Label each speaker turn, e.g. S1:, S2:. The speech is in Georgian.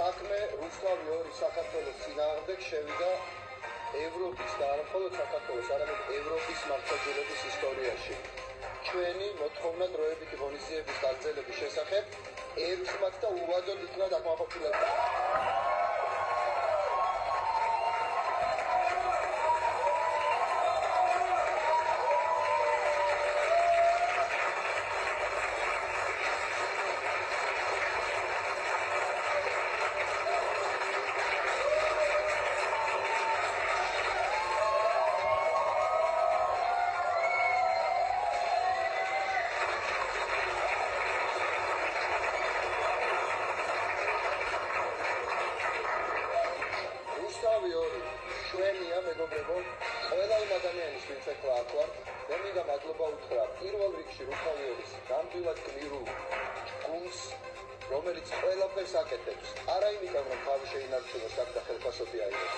S1: რუსთავი ორი საქართველოს წინააღმდეგ შევიდა ევროპის და არა მხოლოდ საქართველოს, არამედ ევროპის მართლმსაჯულების ისტორიაში. ჩვენი მოთხოვნა დროებითი ღონისძიების გაგრძელების შესახებ ერთხმად და უვადოდ იქნა დაკმაყოფილებული. ორი ჩვენია მეგობრებო. ყველა იმ ადამიანის ვინც ახლა აქ ვარ მე მინდა მადლობა უთხრა. პირველ რიგში რუსთავი ორის გამდვილად გმირულ გუნს რომელიც ყველაფერს აკეთებს. არა იმიტომ რომ თავი შეინარჩუნოს აქ და ხელფასები აიღოს